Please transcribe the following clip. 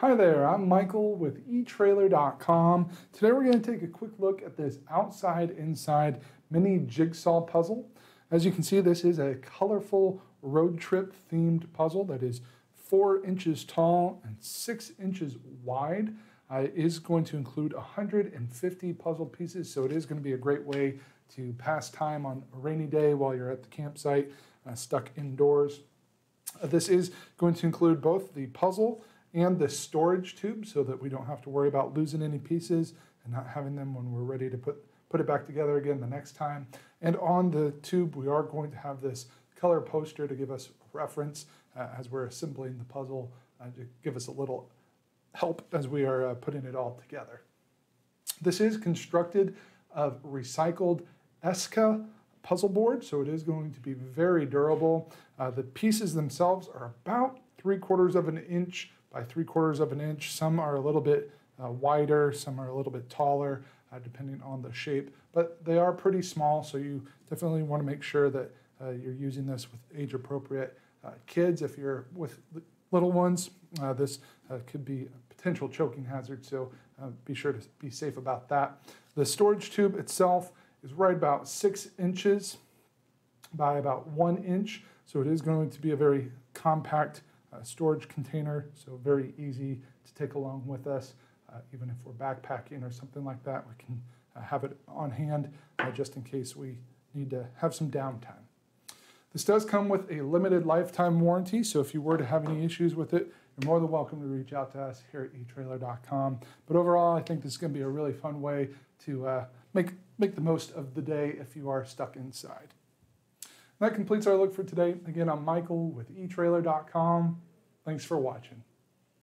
Hi there, I'm Michael with eTrailer.com. Today we're going to take a quick look at this outside inside mini jigsaw puzzle. As you can see, this is a colorful road trip themed puzzle that is four inches tall and six inches wide. Uh, it is going to include 150 puzzle pieces, so it is going to be a great way to pass time on a rainy day while you're at the campsite, uh, stuck indoors. Uh, this is going to include both the puzzle and the storage tube so that we don't have to worry about losing any pieces and not having them when we're ready to put, put it back together again the next time. And on the tube, we are going to have this color poster to give us reference uh, as we're assembling the puzzle uh, to give us a little help as we are uh, putting it all together. This is constructed of recycled Esca puzzle board, so it is going to be very durable. Uh, the pieces themselves are about three quarters of an inch by three quarters of an inch. Some are a little bit uh, wider, some are a little bit taller, uh, depending on the shape, but they are pretty small, so you definitely want to make sure that uh, you're using this with age appropriate uh, kids. If you're with little ones, uh, this uh, could be a potential choking hazard, so be sure to be safe about that. The storage tube itself is right about six inches by about one inch, so it is going to be a very compact storage container, so very easy to take along with us. Uh, even if we're backpacking or something like that, we can uh, have it on hand just in case we need to have some downtime. This does come with a limited lifetime warranty, so if you were to have any issues with it, you're more than welcome to reach out to us here at eTrailer.com. But overall, I think this is going to be a really fun way to uh, make, make the most of the day if you are stuck inside. That completes our look for today. Again, I'm Michael with eTrailer.com. Thanks for watching.